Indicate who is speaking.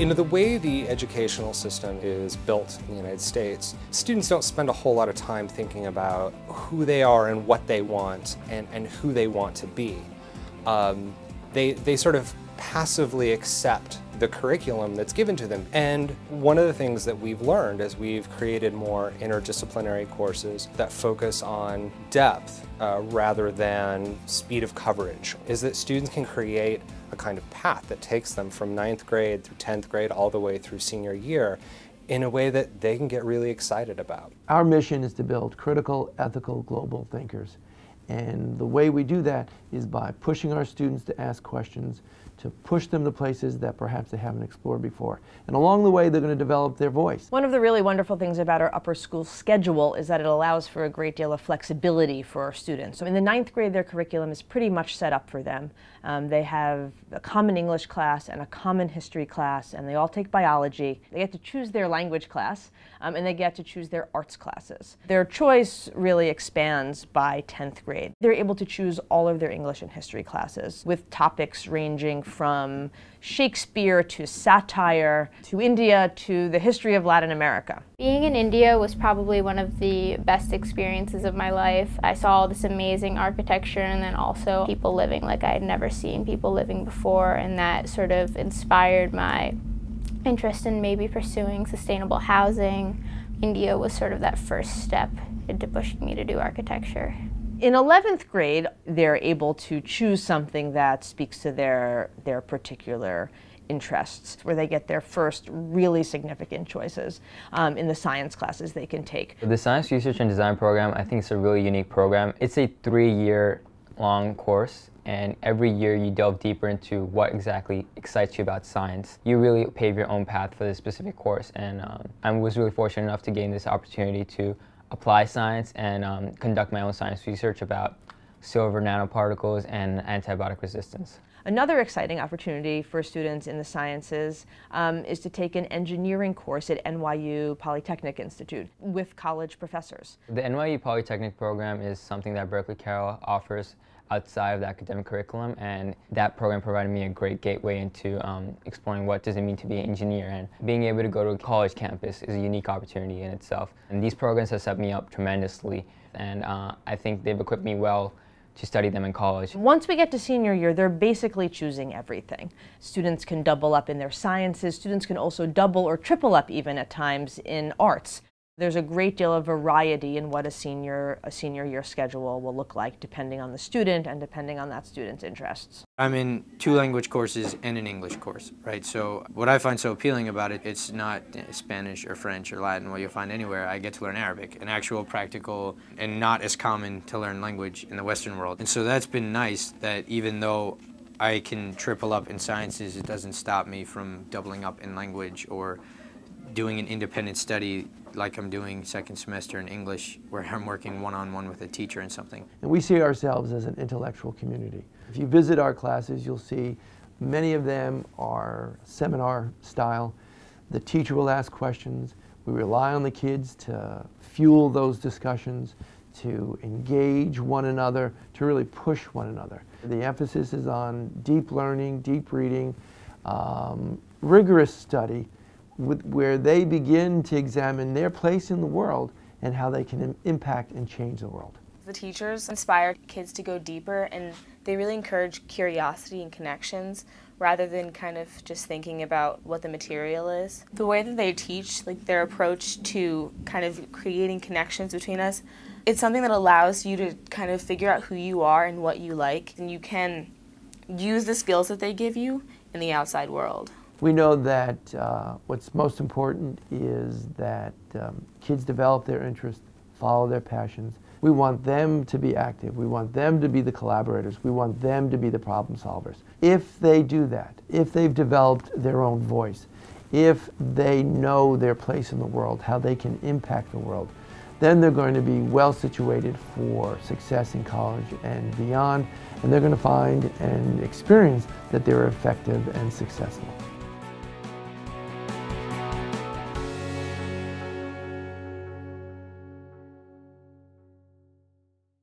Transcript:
Speaker 1: You know, the way the educational system is built in the United States, students don't spend a whole lot of time thinking about who they are and what they want and, and who they want to be. Um, they, they sort of passively accept the curriculum that's given to them. And one of the things that we've learned as we've created more interdisciplinary courses that focus on depth uh, rather than speed of coverage is that students can create a kind of path that takes them from ninth grade through 10th grade all the way through senior year in a way that they can get really excited about.
Speaker 2: Our mission is to build critical, ethical, global thinkers. And the way we do that is by pushing our students to ask questions, to push them to places that perhaps they haven't explored before. And along the way, they're going to develop their voice.
Speaker 3: One of the really wonderful things about our upper school schedule is that it allows for a great deal of flexibility for our students. So in the ninth grade, their curriculum is pretty much set up for them. Um, they have a common English class and a common history class, and they all take biology. They get to choose their language class, um, and they get to choose their arts classes. Their choice really expands by 10th grade. They're able to choose all of their English and history classes with topics ranging from Shakespeare to satire to India to the history of Latin America.
Speaker 4: Being in India was probably one of the best experiences of my life. I saw all this amazing architecture and then also people living like I had never seen people living before, and that sort of inspired my interest in maybe pursuing sustainable housing. India was sort of that first step into pushing me to do architecture.
Speaker 3: In 11th grade, they're able to choose something that speaks to their, their particular interests, where they get their first really significant choices um, in the science classes they can take.
Speaker 5: The Science Research and Design program, I think it's a really unique program. It's a three-year long course and every year you delve deeper into what exactly excites you about science. You really pave your own path for this specific course and um, I was really fortunate enough to gain this opportunity to apply science and um, conduct my own science research about silver nanoparticles and antibiotic resistance.
Speaker 3: Another exciting opportunity for students in the sciences um, is to take an engineering course at NYU Polytechnic Institute with college professors.
Speaker 5: The NYU Polytechnic program is something that Berkeley Carroll offers outside of the academic curriculum and that program provided me a great gateway into um, exploring what does it mean to be an engineer and being able to go to a college campus is a unique opportunity in itself and these programs have set me up tremendously and uh, I think they've equipped me well to study them in college.
Speaker 3: Once we get to senior year, they're basically choosing everything. Students can double up in their sciences. Students can also double or triple up even at times in arts. There's a great deal of variety in what a senior, a senior year schedule will look like depending on the student and depending on that student's interests.
Speaker 6: I'm in two language courses and an English course, right? So what I find so appealing about it, it's not Spanish or French or Latin, what you'll find anywhere. I get to learn Arabic, an actual practical and not as common to learn language in the Western world. And so that's been nice that even though I can triple up in sciences, it doesn't stop me from doubling up in language or doing an independent study like I'm doing second semester in English where I'm working one-on-one -on -one with a teacher and something.
Speaker 2: And we see ourselves as an intellectual community. If you visit our classes, you'll see many of them are seminar style. The teacher will ask questions. We rely on the kids to fuel those discussions, to engage one another, to really push one another. The emphasis is on deep learning, deep reading, um, rigorous study, with, where they begin to examine their place in the world and how they can Im impact and change the world.
Speaker 7: The teachers inspire kids to go deeper and they really encourage curiosity and connections rather than kind of just thinking about what the material is. The way that they teach, like their approach to kind of creating connections between us, it's something that allows you to kind of figure out who you are and what you like, and you can use the skills that they give you in the outside world.
Speaker 2: We know that uh, what's most important is that um, kids develop their interests, follow their passions. We want them to be active. We want them to be the collaborators. We want them to be the problem solvers. If they do that, if they've developed their own voice, if they know their place in the world, how they can impact the world, then they're going to be well situated for success in college and beyond, and they're going to find and experience that they're effective and successful.